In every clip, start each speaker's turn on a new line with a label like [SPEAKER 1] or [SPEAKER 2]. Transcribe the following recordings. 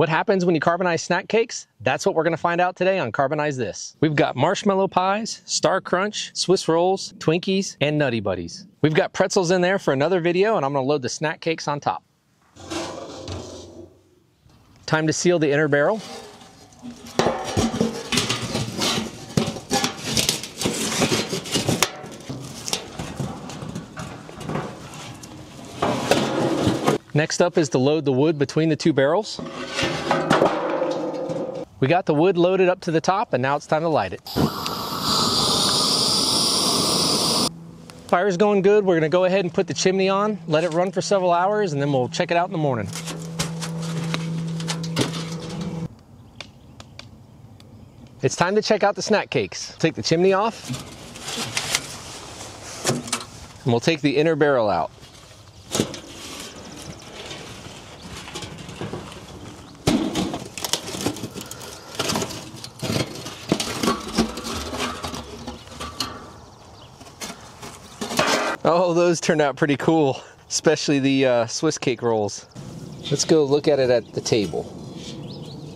[SPEAKER 1] What happens when you carbonize snack cakes? That's what we're gonna find out today on Carbonize This. We've got marshmallow pies, Star Crunch, Swiss rolls, Twinkies, and Nutty Buddies. We've got pretzels in there for another video and I'm gonna load the snack cakes on top. Time to seal the inner barrel. Next up is to load the wood between the two barrels. We got the wood loaded up to the top and now it's time to light it. Fire's going good. We're gonna go ahead and put the chimney on, let it run for several hours, and then we'll check it out in the morning. It's time to check out the snack cakes. Take the chimney off, and we'll take the inner barrel out. Oh, those turned out pretty cool, especially the uh, Swiss cake rolls. Let's go look at it at the table.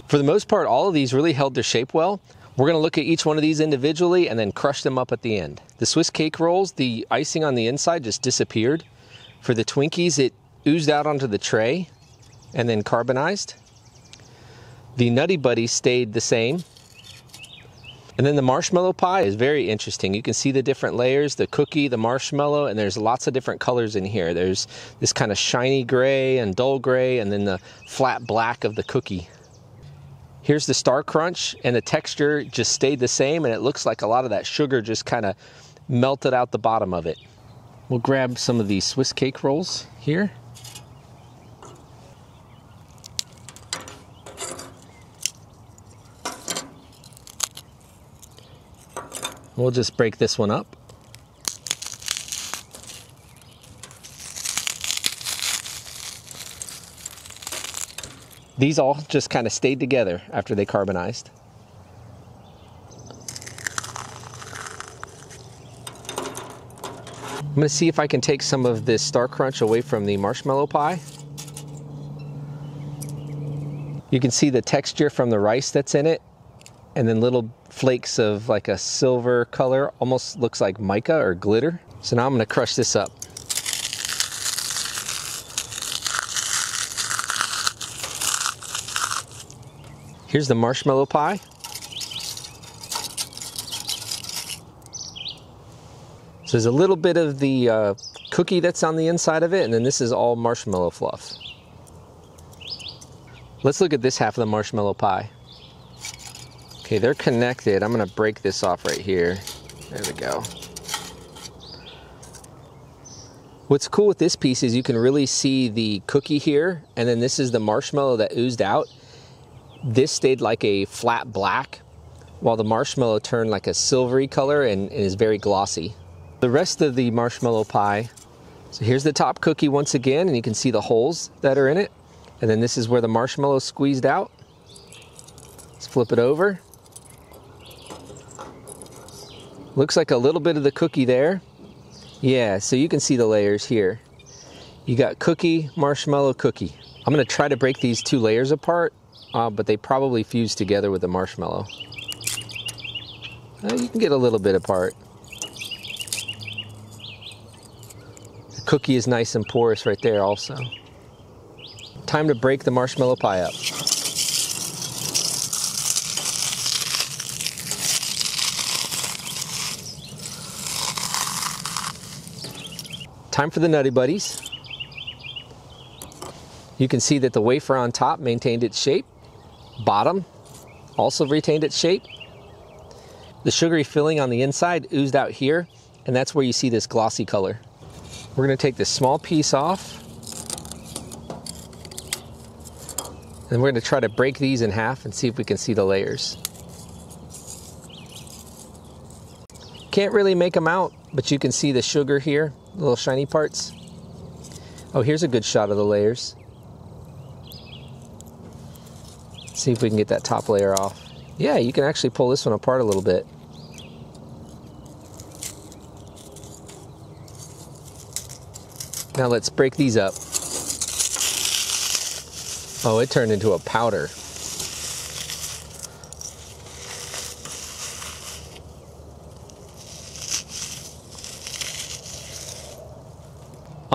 [SPEAKER 1] For the most part, all of these really held their shape well. We're gonna look at each one of these individually and then crush them up at the end. The Swiss cake rolls, the icing on the inside just disappeared. For the Twinkies, it oozed out onto the tray and then carbonized. The Nutty Buddy stayed the same. And then the marshmallow pie is very interesting. You can see the different layers, the cookie, the marshmallow, and there's lots of different colors in here. There's this kind of shiny gray and dull gray, and then the flat black of the cookie. Here's the Star Crunch, and the texture just stayed the same, and it looks like a lot of that sugar just kind of melted out the bottom of it. We'll grab some of these Swiss cake rolls here. We'll just break this one up. These all just kind of stayed together after they carbonized. I'm gonna see if I can take some of this Star Crunch away from the marshmallow pie. You can see the texture from the rice that's in it and then little flakes of like a silver color, almost looks like mica or glitter. So now I'm gonna crush this up. Here's the marshmallow pie. So there's a little bit of the uh, cookie that's on the inside of it, and then this is all marshmallow fluff. Let's look at this half of the marshmallow pie. Okay, they're connected. I'm gonna break this off right here. There we go. What's cool with this piece is you can really see the cookie here, and then this is the marshmallow that oozed out. This stayed like a flat black, while the marshmallow turned like a silvery color and, and is very glossy. The rest of the marshmallow pie, so here's the top cookie once again, and you can see the holes that are in it. And then this is where the marshmallow squeezed out. Let's flip it over. Looks like a little bit of the cookie there. Yeah, so you can see the layers here. You got cookie, marshmallow, cookie. I'm gonna try to break these two layers apart, uh, but they probably fuse together with the marshmallow. Uh, you can get a little bit apart. The cookie is nice and porous right there also. Time to break the marshmallow pie up. Time for the Nutty Buddies. You can see that the wafer on top maintained its shape. Bottom also retained its shape. The sugary filling on the inside oozed out here, and that's where you see this glossy color. We're gonna take this small piece off, and we're gonna try to break these in half and see if we can see the layers. Can't really make them out, but you can see the sugar here little shiny parts. Oh, here's a good shot of the layers. See if we can get that top layer off. Yeah, you can actually pull this one apart a little bit. Now let's break these up. Oh, it turned into a powder.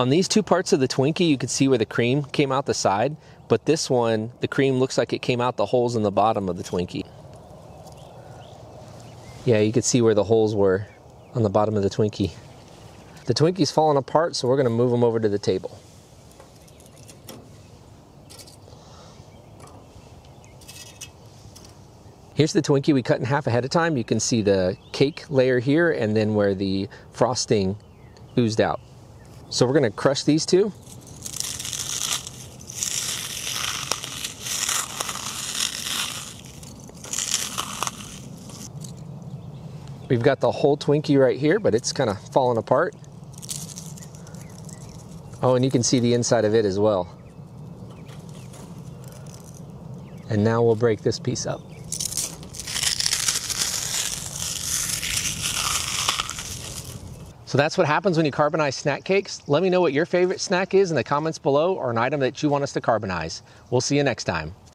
[SPEAKER 1] On these two parts of the Twinkie, you could see where the cream came out the side, but this one, the cream looks like it came out the holes in the bottom of the Twinkie. Yeah, you could see where the holes were on the bottom of the Twinkie. The Twinkie's falling apart, so we're gonna move them over to the table. Here's the Twinkie we cut in half ahead of time. You can see the cake layer here and then where the frosting oozed out. So we're gonna crush these two. We've got the whole Twinkie right here, but it's kind of falling apart. Oh, and you can see the inside of it as well. And now we'll break this piece up. So that's what happens when you carbonize snack cakes. Let me know what your favorite snack is in the comments below or an item that you want us to carbonize. We'll see you next time.